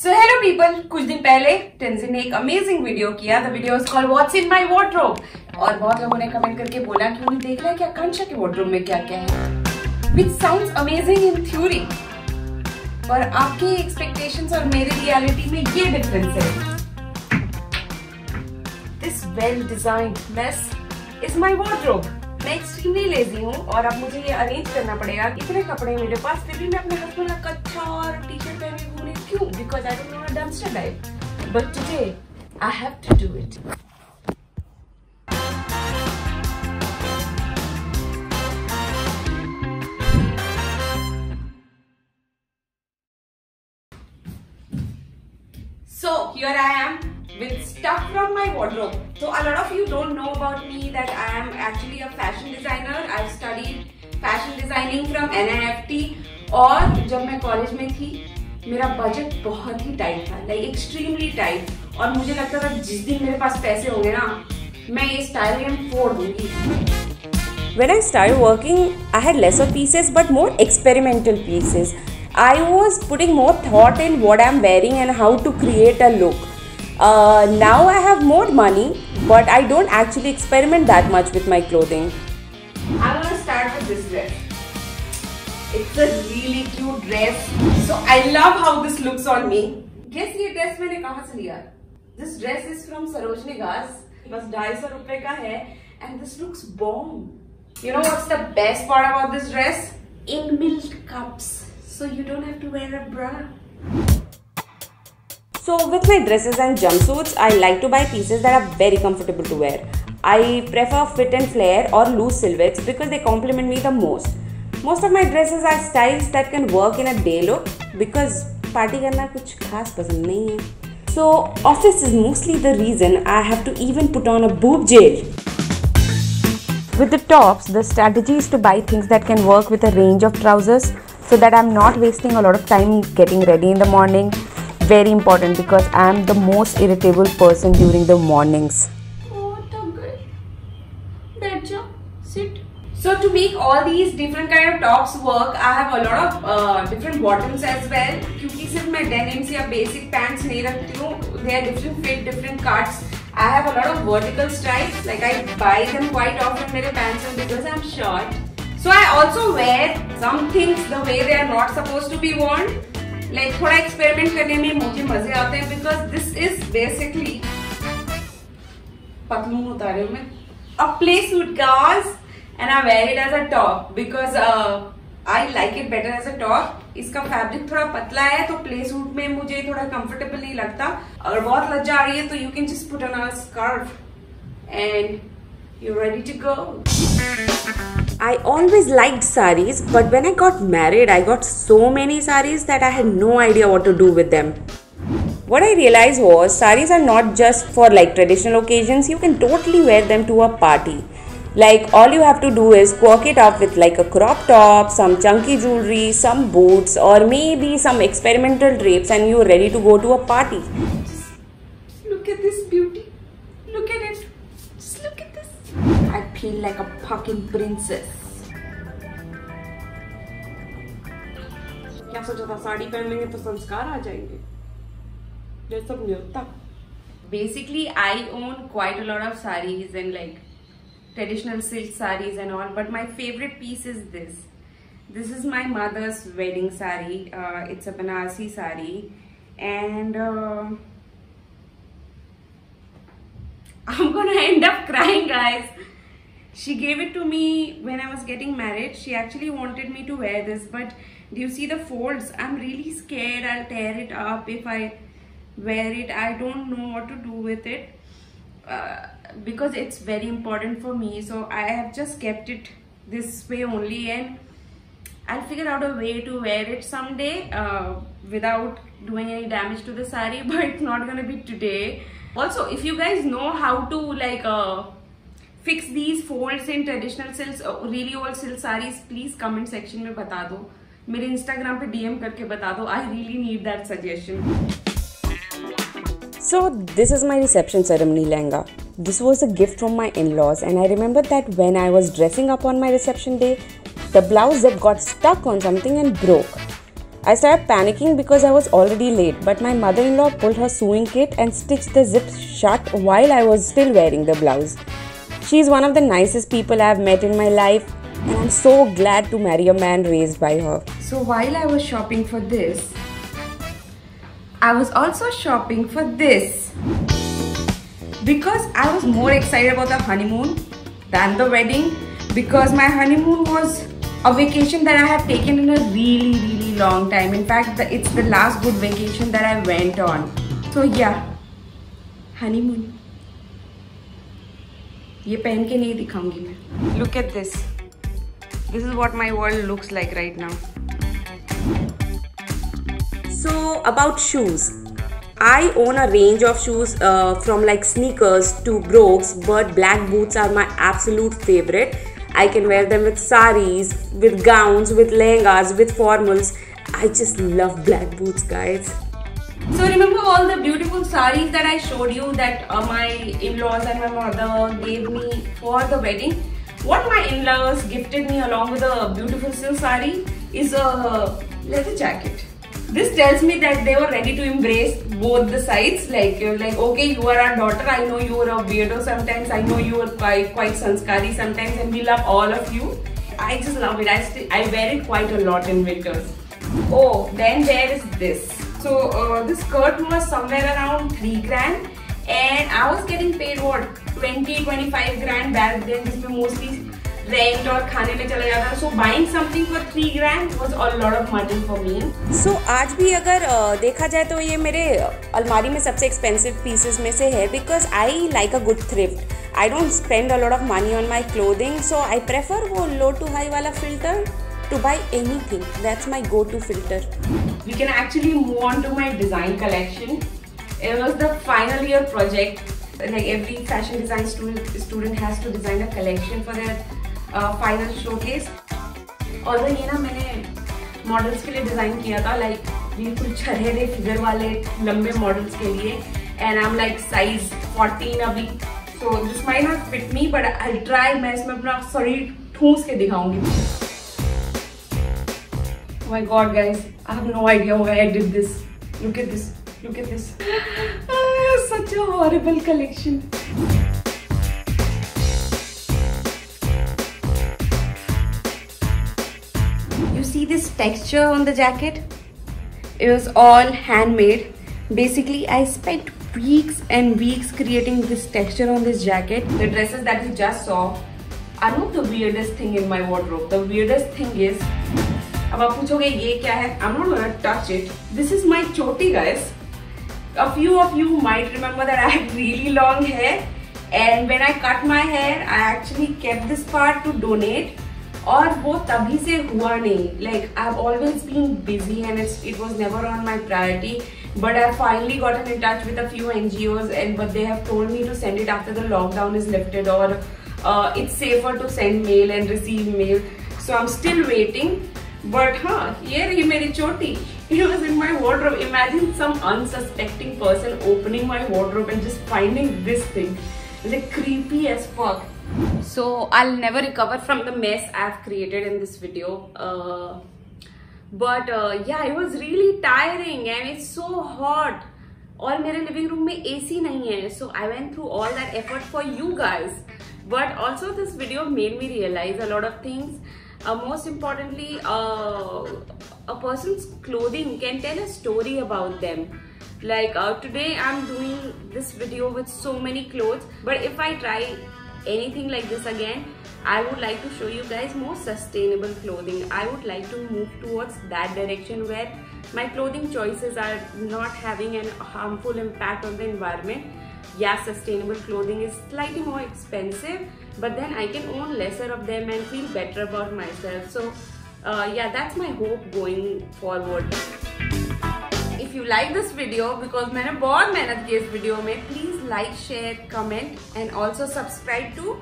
सो hello people कुछ दिन पहले टेंजिन ने एक अमेजिंग वीडियो किया. The video called what's in my wardrobe और बहुत लोगों ने कमेंट करके बोला कि उन्हें देखना है कि आकांक्षा के वार्डरोब में क्या क्या है। Which sounds amazing in theory पर आपके एक्सपेक्टेशंस और मेरे रियलिटी में ये डिफरेंस है। This well designed mess is my wardrobe मैं एक्सट्रीमली लेजी हूँ और अब मुझे ये अरेंज करना पड़ेगा इतने कपड़े मेरे पास, फिर भी मैं अपने हस्बैंड का कच्चा और T shirt पहने घूमने क्यों because I don't know a डंस्टर type but today I have to do it So here I am with stuff from my wardrobe. So a lot of you don't know about me that I am actually a fashion designer. I've studied fashion designing from NIFT और जब मैं college में थी मेरा budget बहुत ही tight था like extremely tight और मुझे लगता था जिस दिन मेरे पास पैसे होंगे ना मैं ये स्टाइल फोड़ दूँगी When I started working, I had lesser pieces but more experimental pieces. I was putting more thought in what I'm wearing and how to create a look. Uh, now I have more money, but I don't actually experiment that much with my clothing. I want to start with this dress. It's a really cute dress. So I love how this looks on me. Guess ये dress मैंने कहाँ से लिया? This dress is from Sarojini Gas. बस ढाई सौ रुपए का है and this looks bomb. You know what's the best part about this dress? In milk cups. So you don't have to wear a bra. So with my dresses and jumpsuits, I like to buy pieces that are very comfortable to wear. I prefer fit and flare or loose silhouettes because they complement me the most. Most of my dresses are styles that can work in a day look because party करना कुछ खास पसंद नहीं है. So office is mostly the reason I have to even put on a boob jail. With the tops, the strategy is to buy things that can work with a range of trousers so that I'm not wasting a lot of time getting ready in the morning very important because I am the most irritable person during the mornings. So to make all these different kind of tops work, I have a lot of uh, different bottoms as well. क्योंकि सिर्फ़ मैं denim या basic pants नहीं रखती हूँ. They are different fit, different cuts. I have a lot of vertical stripes. Like I buy them quite often मेरे pants because I'm short. So I also wear some things the way they are not supposed to be worn. Like थोड़ा experiment करने में मुझे मज़े आते हैं because this is basically पतलून उतारे मैं a playsuit and I wear it as a top because I like it better as a top इसका फैब्रिक थोड़ा पतला है तो प्ले सूट में मुझे थोड़ा कंफर्टेबल नहीं लगता अगर बहुत लज्जा आ रही है तो you can just put on a scarf and you ready to go I always liked saris, but when I got married, I got so many saris that I had no idea what to do with them. What I realized was saris are not just for like traditional occasions, you can totally wear them to a party. Like all you have to do is quirk it up with like a crop top, some chunky jewelry, some boots, or maybe some experimental drapes, and you're ready to go to a party. Just look at this beauty. Look at it. Just look at this. I feel like a fucking princess. क्या सोचा था साड़ी पहनेंगे तो संस्कार आ जाएंगे ये सब नहीं होता basically I own quite a lot of saris and like traditional silk saris and all but my favorite piece is this. This is my mother's wedding sari uh, it's a Banarsi sari and uh, I'm gonna end up crying guys. She gave it to me when I was getting married. She actually wanted me to wear this but do you see the folds? I'm really scared I'll tear it up if I wear it. I don't know what to do with it. Uh, because it's very important for me so I have just kept it this way only and I'll figure out a way to wear it someday uh, without doing any damage to the sari but it's not gonna be today also if you guys know how to like uh, fix these folds in traditional silks uh, really old silk saris please comment section में बता दो मेरे Instagram पे DM करके बता दो I really need that suggestion So this is my reception ceremony lehenga. This was a gift from my in-laws and I remember that when I was dressing up on my reception day, the blouse zip got stuck on something and broke. I started panicking because I was already late, but my mother in law pulled her sewing kit and stitched the zips shut while I was still wearing the blouse. She's one of the nicest people I've met in my life, and I'm so glad to marry a man raised by her. So while I was shopping for this, I was also shopping for this. Because I was more excited about the honeymoon than the wedding because my honeymoon was a vacation that I have taken in a really really long time. In fact, it's the last good vacation that I went on. So yeah, honeymoon. ये पहन के नहीं दिखाऊंगी मैं Look at this. This is what my world looks like right now. About shoes. I own a range of shoes uh, from like sneakers to brogues, but black boots are my absolute favorite. I can wear them with saris, with gowns, with lehengas, with formals. I just love black boots, guys. So remember all the beautiful saris that I showed you that uh, my in-laws and my mother gave me for the wedding. What my in-laws gifted me along with a beautiful silk sari is a leather jacket this tells me that they were ready to embrace both the sides. Like you're like okay you are our daughter. I know you are a weirdo sometimes. I know you are quite quite sanskari sometimes and we love all of you. I just love it. I still i wear it quite a lot in winters. Oh then there is this. So uh, this skirt was somewhere around 3 grand and i was getting paid what 20 25 grand back then this was mostly rent और खाने में चला जाता so buying something for three grand was a lot of money for me so आज भी अगर देखा जाए तो ये मेरे अलमारी में सबसे एक्सपेंसिव पीसेस में से है because I like a good thrift I don't spend a lot of money on my clothing so I prefer वो लो टू हाई वाला filter to buy anything. That's my go-to filter. We can actually move on to my design collection. It was the final year project. Like every fashion design student student has to design a collection for their final showcase और ये ना मैंने models के लिए design किया था like बिल्कुल छरेरे figure वाले लंबे मॉडल्स के लिए and I am like size 14 अभी. So this might not fit me but I try मैं इसमें अपना शरीर ठूस के दिखाऊँगी. My god guys, i have no idea why i did this. Look at this. Look at this. Such a horrible collection. see this texture on the jacket? It was all handmade. Basically, I spent weeks and weeks creating this texture on this jacket. The dresses that you just saw are not the weirdest thing in my wardrobe. The weirdest thing is, अब आप पूछोगे ये क्या है? I'm not gonna touch it. This is my choti guys. A few of you might remember that I had really long hair and when I cut my hair, I actually kept this part to donate और वो तभी से हुआ नहीं like I have always been busy and it was never on my priority but I finally gotten in touch with a few NGOs and but they have told me to send it after the lockdown is lifted or uh, it's safer to send mail and receive mail so I'm still waiting but huh ये रही मेरी चोटी it was in my wardrobe imagine some unsuspecting person opening my wardrobe and just finding this thing it's is creepy creepy as fuck. So I'll never recover from the mess I've created in this video. Uh, but uh, yeah, it was really tiring and it's और मेरे living room में ए C नहीं है so I went through all that effort for you girls but also this video made me realise a lot of things most importantly a person clothing can tell a story about them like today I am doing this video with so many clothes but if i try anything like this again I would like to show you guys more sustainable clothing. I would like to move towards that direction where my clothing choices are not having an harmful impact on the environment. Yeah, sustainable clothing is slightly more expensive, but then I can own lesser of them and feel better about myself. So uh, yeah, that's my hope going forward If you like this video, because मैंने बहुत मेहनत की इस video में please like, share, comment and also subscribe to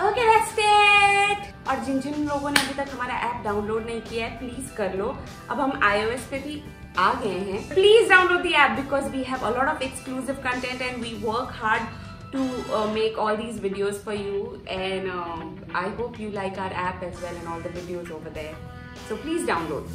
Okay, that's it. और जिन जिन लोगों ने अभी तक हमारा ऐप डाउनलोड नहीं किया है प्लीज कर लो अब हम iOS पे भी आ गए हैं please download the app because we have a lot of exclusive content and we work hard to uh, make all these videos for you and um, I hope you like our app as well and all the videos over there. So please download.